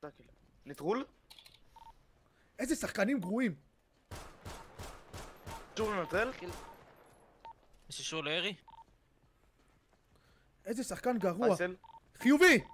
טאקל. כאילו. נטרול? איזה שחקנים גרועים. שוב לנטרל? כאילו. יש אישור לארי? איזה שחקן גרוע. חיובי!